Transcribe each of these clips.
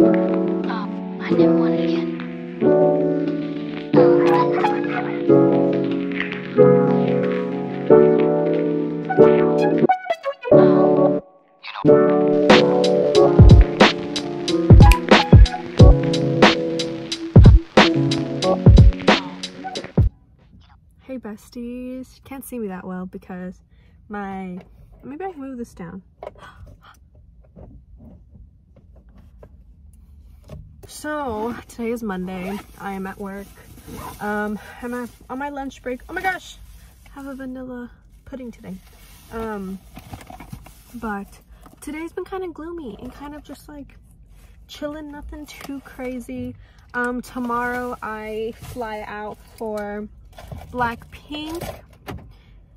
Hey besties, can't see me that well because my, maybe I can move this down. So today is Monday, I am at work. Um, I'm at, on my lunch break. Oh my gosh, have a vanilla pudding today. Um, but today's been kind of gloomy and kind of just like chilling, nothing too crazy. Um, tomorrow I fly out for Blackpink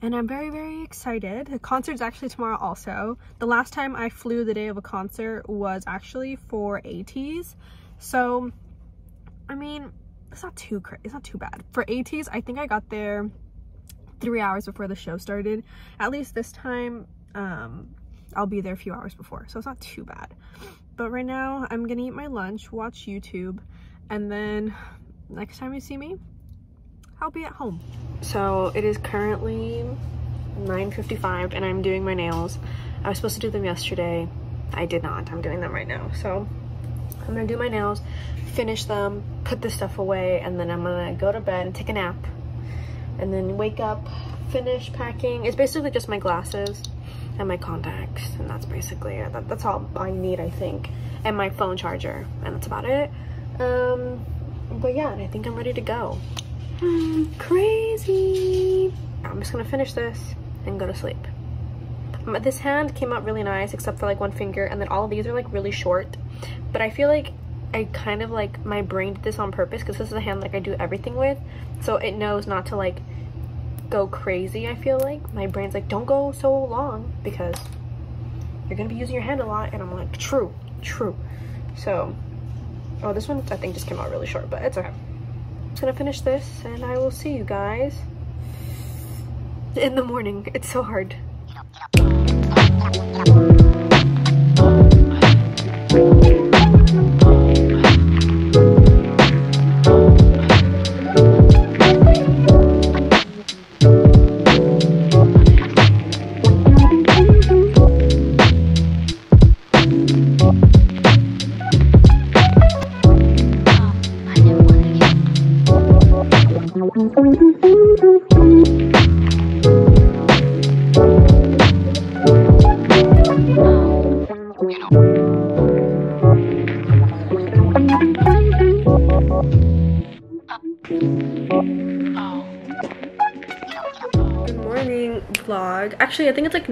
and I'm very, very excited. The concert's actually tomorrow also. The last time I flew the day of a concert was actually for ATEEZ. So, I mean, it's not too. It's not too bad. For ATEEZ, I think I got there three hours before the show started. At least this time, um, I'll be there a few hours before. So it's not too bad. But right now, I'm gonna eat my lunch, watch YouTube, and then next time you see me, I'll be at home. So it is currently 9.55 and I'm doing my nails. I was supposed to do them yesterday. I did not. I'm doing them right now. So I'm gonna do my nails, finish them, put this stuff away, and then I'm gonna go to bed and take a nap. And then wake up, finish packing. It's basically just my glasses and my contacts. And that's basically it. That, that's all I need, I think. And my phone charger. And that's about it. Um, but yeah, I think I'm ready to go. Crazy. I'm just gonna finish this and go to sleep. This hand came out really nice except for like one finger and then all of these are like really short. But I feel like I kind of like my brain did this on purpose because this is a hand like I do everything with. So it knows not to like go crazy I feel like. My brain's like don't go so long because you're gonna be using your hand a lot and I'm like true, true. So, oh this one I think just came out really short but it's okay. I'm just gonna finish this and I will see you guys in the morning. It's so hard. Oh,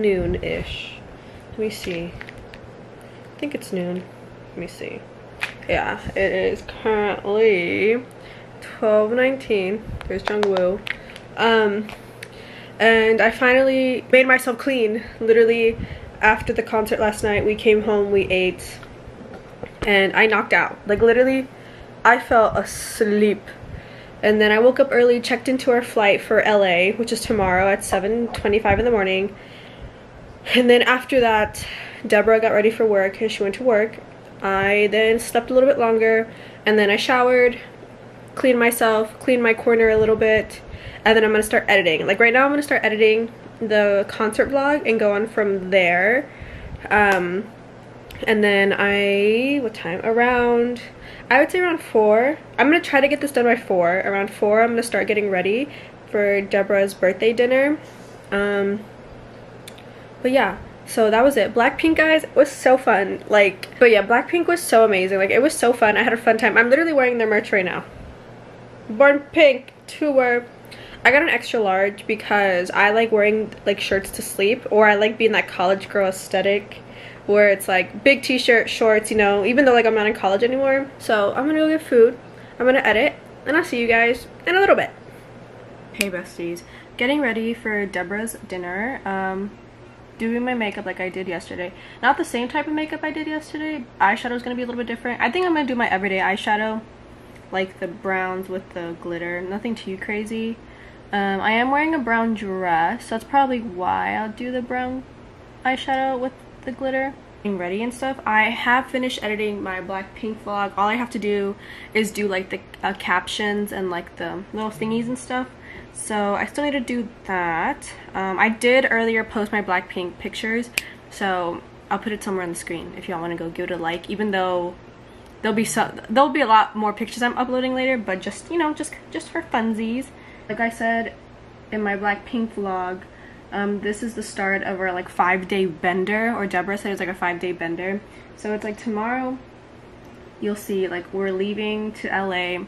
noon-ish. Let me see. I think it's noon. Let me see. Yeah, it is currently 12:19. There's Jungwoo. Um, and I finally made myself clean. Literally, after the concert last night, we came home, we ate, and I knocked out. Like literally, I fell asleep. And then I woke up early, checked into our flight for LA, which is tomorrow at 7:25 in the morning. And then after that, Deborah got ready for work and she went to work. I then slept a little bit longer and then I showered, cleaned myself, cleaned my corner a little bit, and then I'm gonna start editing. Like right now, I'm gonna start editing the concert vlog and go on from there. Um, and then I, what time? Around, I would say around four. I'm gonna try to get this done by four. Around four, I'm gonna start getting ready for Deborah's birthday dinner. Um, but yeah, so that was it. Blackpink, guys, was so fun. Like, but yeah, Blackpink was so amazing. Like, it was so fun. I had a fun time. I'm literally wearing their merch right now. Born Pink tour. I got an extra large because I like wearing like shirts to sleep, or I like being that college girl aesthetic where it's like big t-shirt, shorts, you know, even though like I'm not in college anymore. So I'm gonna go get food. I'm gonna edit, and I'll see you guys in a little bit. Hey besties, getting ready for Deborah's dinner. Um, doing my makeup like I did yesterday. Not the same type of makeup I did yesterday. Eyeshadow is gonna be a little bit different. I think I'm gonna do my everyday eyeshadow, like the browns with the glitter. Nothing too crazy. Um, I am wearing a brown dress, so that's probably why I'll do the brown eyeshadow with the glitter. ready and stuff. I have finished editing my Blackpink vlog. All I have to do is do like the uh, captions and like the little thingies and stuff. So I still need to do that. Um, I did earlier post my Blackpink pictures, so I'll put it somewhere on the screen if y'all want to go give it a like. Even though there'll be some, there'll be a lot more pictures I'm uploading later, but just you know, just just for funsies. Like I said in my Blackpink vlog, um, this is the start of our like five day bender, or Deborah said it's like a five day bender. So it's like tomorrow, you'll see like we're leaving to LA,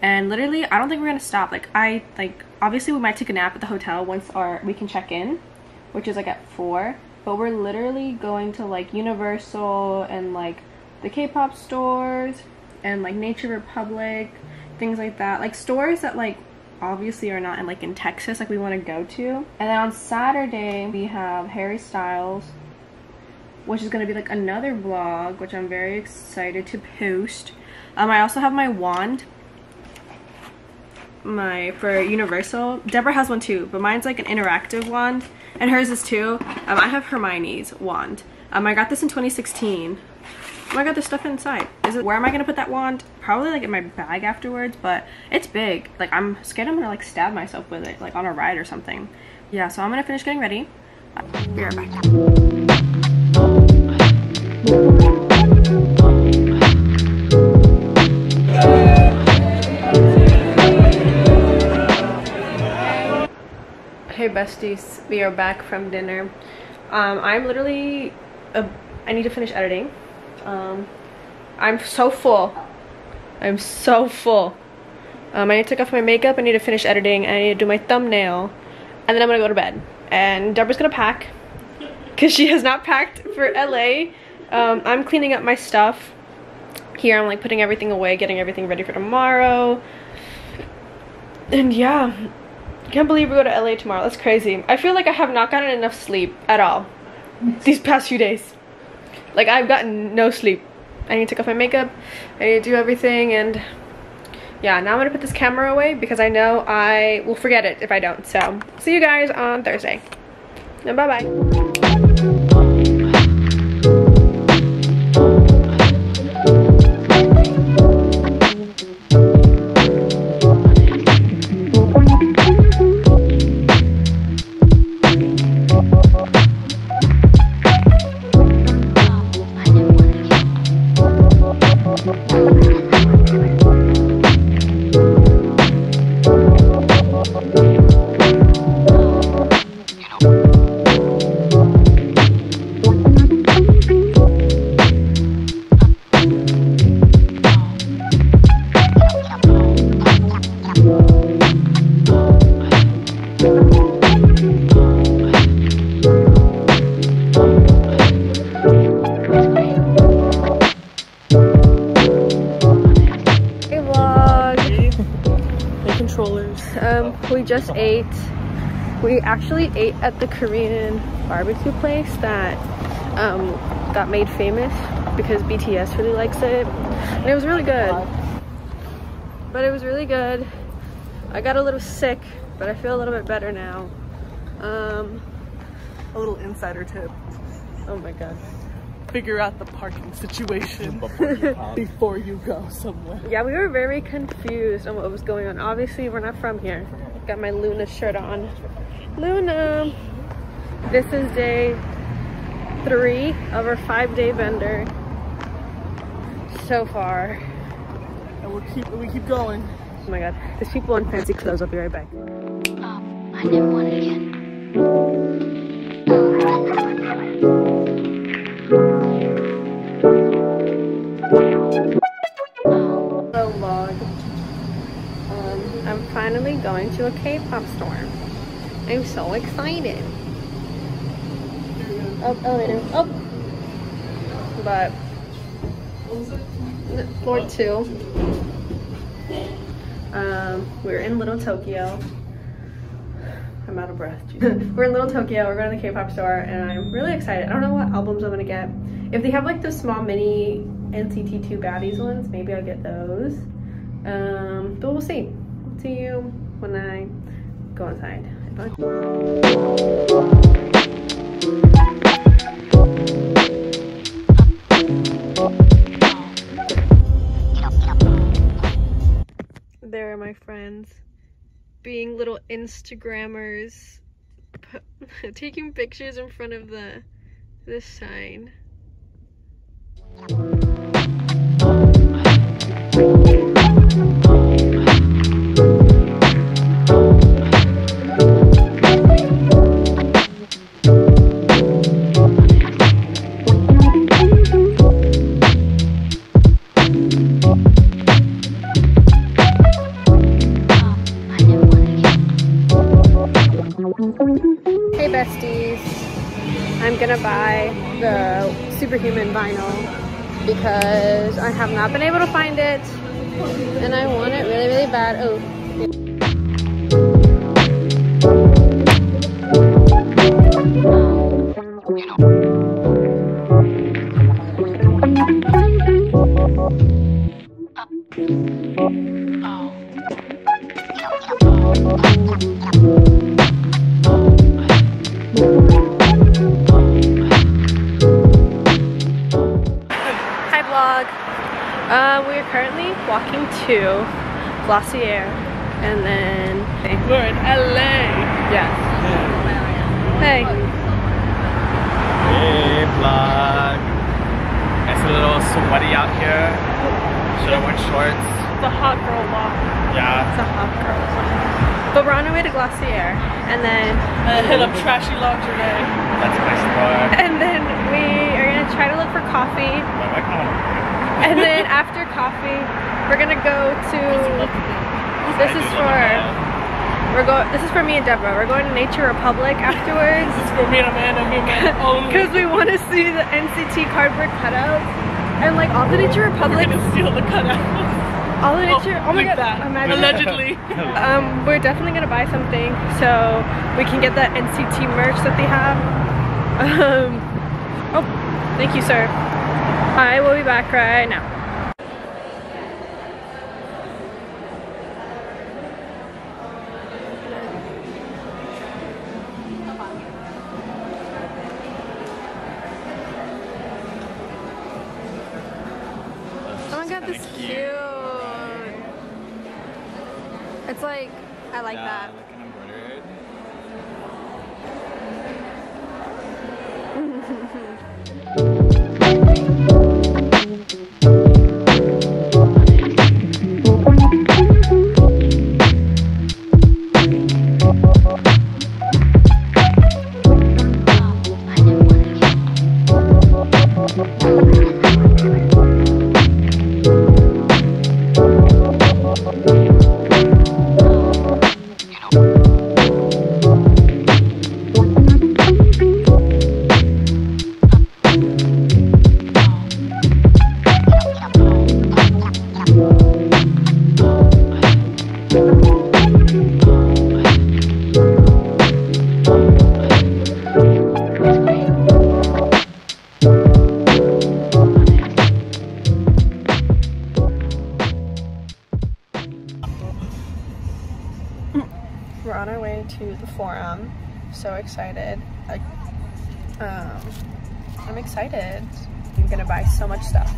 and literally I don't think we're gonna stop. Like I like obviously we might take a nap at the hotel once our we can check in, which is like at four. But we're literally going to like Universal and like the K-pop stores and like Nature Republic, things like that. Like stores that like obviously are not in like in Texas like we want to go to. And then on Saturday we have Harry Styles which is going to be like another vlog which I'm very excited to post. Um I also have my wand my for Universal. Deborah has one too, but mine's like an interactive wand and hers is too. Um I have Hermione's wand. Um I got this in 2016 Oh my god, there's stuff inside. Is it where am I gonna put that wand? Probably like in my bag afterwards, but it's big. Like I'm scared I'm gonna like stab myself with it, like on a ride or something. Yeah, so I'm gonna finish getting ready. Be right back. Besties, we are back from dinner. Um, I'm literally, uh, I need to finish editing. Um, I'm so full. I'm so full. Um, I need to take off my makeup, I need to finish editing, I need to do my thumbnail, and then I'm gonna go to bed. And Deborah's gonna pack, because she has not packed for LA. Um, I'm cleaning up my stuff. Here I'm like putting everything away, getting everything ready for tomorrow. And yeah, can't believe we go to LA tomorrow. That's crazy. I feel like I have not gotten enough sleep at all these past few days. Like I've gotten no sleep. I need to take off my makeup. I need to do everything and yeah, now I'm gonna put this camera away because I know I will forget it if I don't. So see you guys on Thursday. And bye bye. Ate. We actually ate at the Korean barbecue place that um, got made famous because BTS really likes it. And it was really good. But it was really good. I got a little sick, but I feel a little bit better now. Um, A little insider tip. oh my god. Figure out the parking situation before you go somewhere. Yeah, we were very confused on what was going on. Obviously, we're not from here. Got my Luna shirt on. Luna! This is day three of our five day bender. So far. And we keep we keep going. Oh my god. There's people in fancy clothes. I'll be right back. I to a K-pop store. I'm so excited. Oh, elevator. Oh! But floor two. Um, we're in Little Tokyo. I'm out of breath. we're in Little Tokyo. We're going to the K-pop store, and I'm really excited. I don't know what albums I'm gonna get. If they have like the small mini NCT 2 Baddies ones, maybe I'll get those. Um, but we'll see. See you when I go inside. There are my friends being little Instagrammers, taking pictures in front of the this sign. Vinyl because I have not been able to find it and I want it really, really bad. Oh, hi Um, we are currently walking to Glossier and then, We're in LA. yeah. Hey, Hey vlog. It's a little sweaty out here. Should have worn shorts. The hot girl walk. Yeah. it's a hot girl. walk. But we're on our way to Glossier and then And hit up trashy lingerie. That's my store. And then we are gonna try to look for coffee. My mic on. And then after coffee, we're gonna go to. This is for we're going. This is for me and Deborah. We're going to Nature Republic afterwards This is for me and Amanda, me and Amanda only. because we want to see the NCT cardboard cutouts and like all the Nature We're Republic. gonna steal the cutout. All the Nature. Oh, my like god! that. Imagine. Allegedly. Um, we're definitely gonna buy something so we can get that NCT merch that they have. Um, oh, thank you, sir. I will be back right now. Oh my god, this is cute. cute. It's like, I like yeah, that. So excited. I, um, I'm excited. I'm gonna buy so much stuff.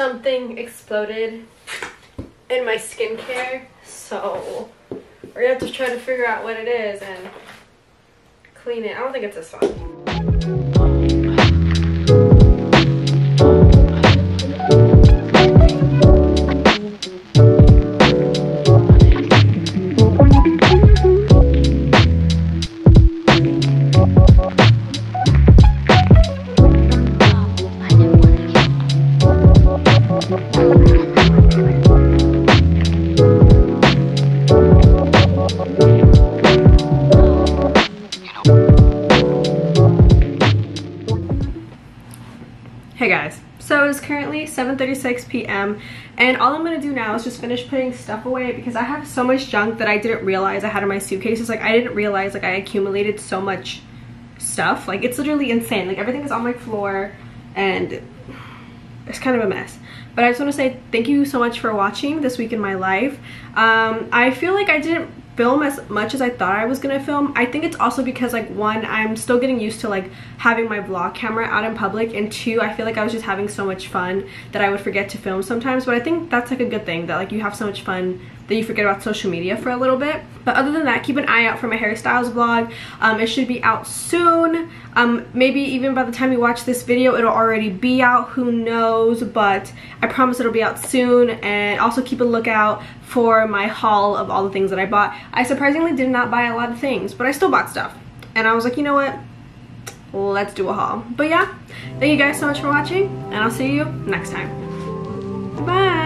Something exploded in my skincare. So we're gonna have to try to figure out what it is and clean it. I don't think it's this one. Hey guys, so it's currently 7.36 p.m. and all I'm gonna do now is just finish putting stuff away because I have so much junk that I didn't realize I had in my suitcases. Like I didn't realize like I accumulated so much stuff. Like it's literally insane. Like everything is on my floor and it's kind of a mess. But I just want to say thank you so much for watching this week in my life. Um, I feel like I didn't film as much as I thought I was gonna film. I think it's also because like one, I'm still getting used to like having my vlog camera out in public and two, I feel like I was just having so much fun that I would forget to film sometimes. But I think that's like a good thing that like you have so much fun that you forget about social media for a little bit. But other than that, keep an eye out for my Harry Styles vlog. Um, it should be out soon. Um, maybe even by the time you watch this video, it'll already be out. Who knows? But I promise it'll be out soon. And also keep a lookout for my haul of all the things that I bought. I surprisingly did not buy a lot of things, but I still bought stuff. And I was like, you know what? Let's do a haul. But yeah, thank you guys so much for watching, and I'll see you next time. Bye!